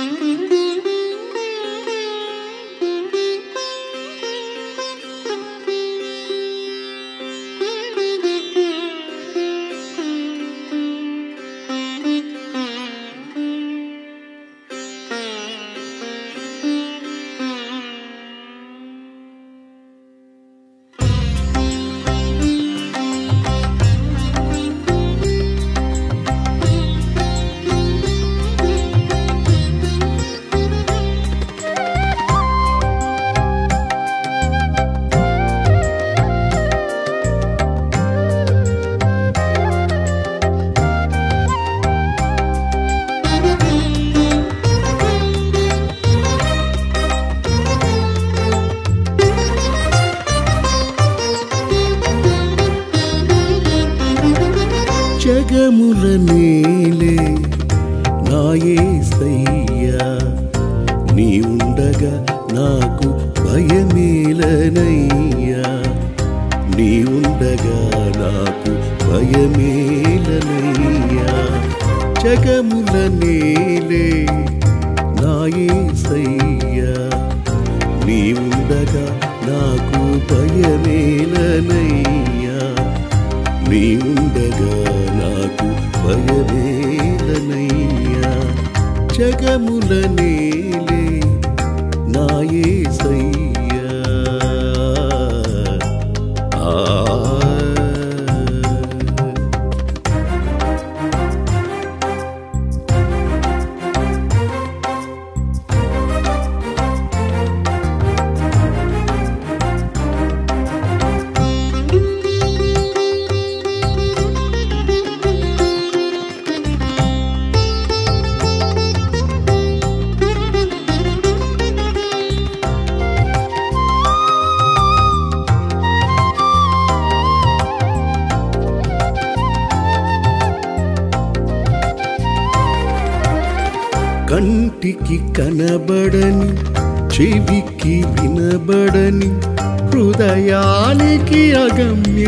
Mm-hmm. జగముల నీలే నాయసయ్యా నీ ఉండగా నాకు భయమేలనయ్యా. నీ ఉండగా నాకు భయమేలనయ్యా. జగముల నీలే నాయసయ్యా నీ ఉండగా నాకు భయమేలనయ్యా. నీ ఉండగా నాకు భయవేలనయ్యా జగముల నేలే నాయే నాయసయ్యా కంటికి కనబడని చెవికి వినబడని హృదయానికి అగమ్య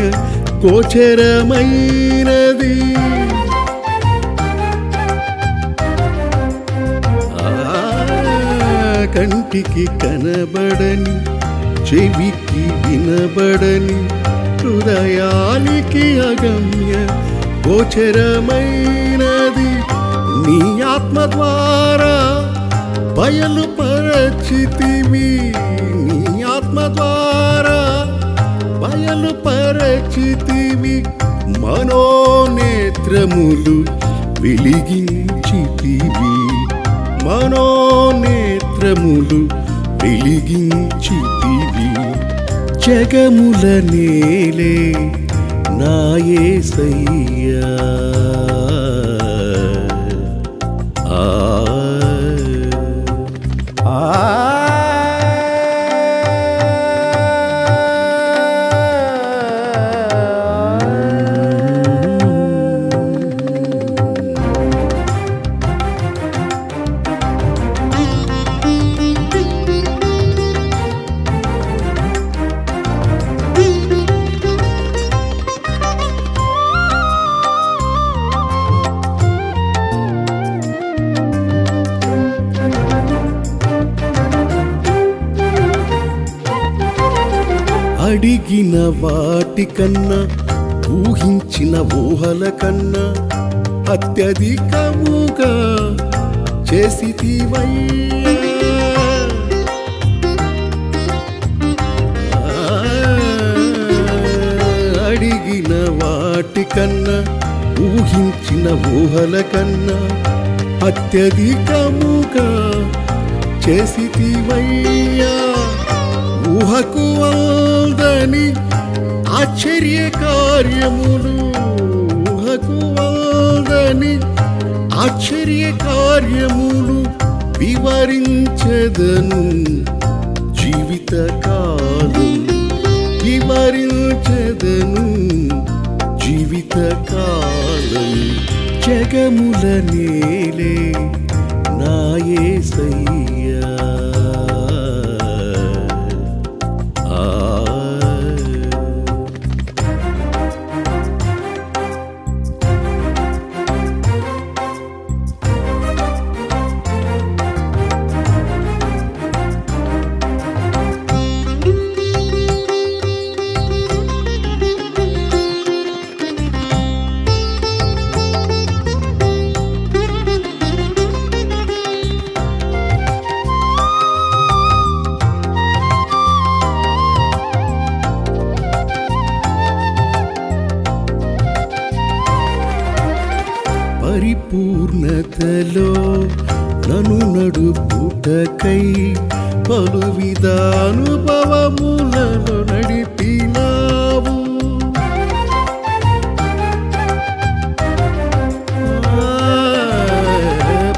గోచరమైనది. కంటికి కనబడని చెవికి వినబడని హృదయానికి అగమ్య గోచరమైనది. నీ ఆత్మ ద్వారా బయలుపరచితివి నీ ఆత్మ ద్వారా. బయలుపరచితివి మనోనేత్రములు వెలిగించితివి మనోనేత్రములు వెలిగించితివి జగముల నేలే నాయే సయ్యా వాటికన్నా ఊహించిన ఊహల కన్నా అత్యధికముగా చేసితివయ్యా అడిగిన వాటికన్నా ఊహించిన ఊహల కన్నా అత్యధికముగా చేసితివయ్యా. ఊహకు అందని ఆశ్చర్య కార్యములు ఊహకు వాదని ఆశ్చర్య కార్యములు వివరించదను జీవిత కాలం వివరించదను జీవిత కాలం జగముల నేలే నాయే సయ్యా పరిపూర్ణతలో నను నడుపుటకై పలు విధానుభవములలో నడిపినావు.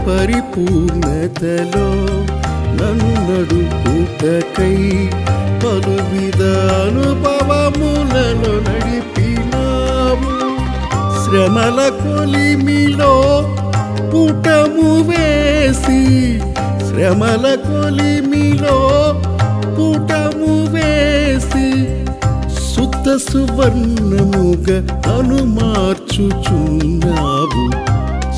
పరిపూర్ణతలో నన్ను నడుపుటకై పలు విధానుభవములలో నడిపినావు. శ్రమల కొలిమిలో పుటము వేసి శ్రమల కొలిమిలో పుటము వేసి సుత సువర్ణముగా అనుమార్చుచున్నావు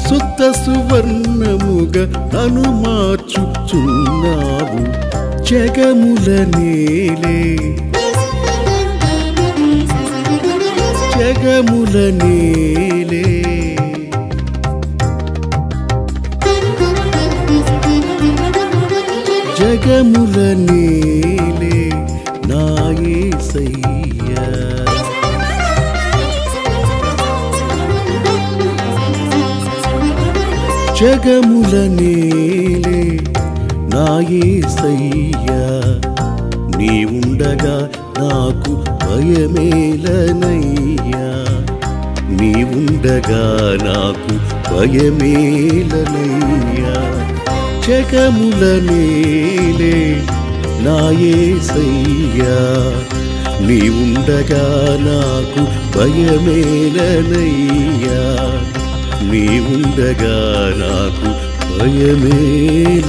సుత సువర్ణముగా అనుమార్చుచున్నావు జగముల నేలే. జగముల నేలే. జగముల నేలే నాయసయ్యా జగముల నేలే నాయసయ్యా నీ ఉండగా నాకు భయమేలనయ్యా. నీ ఉండగా నాకు భయమేలనయ్యా. జగముల నేలే నాయసయ్యా నీ ఉండగా నాకు భయమేలనయ్యా. నీ ఉండగా నాకు భయమేలనయ్యా.